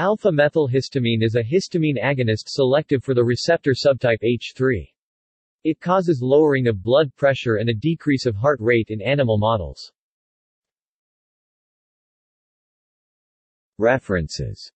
Alpha-methylhistamine is a histamine agonist selective for the receptor subtype H3. It causes lowering of blood pressure and a decrease of heart rate in animal models. References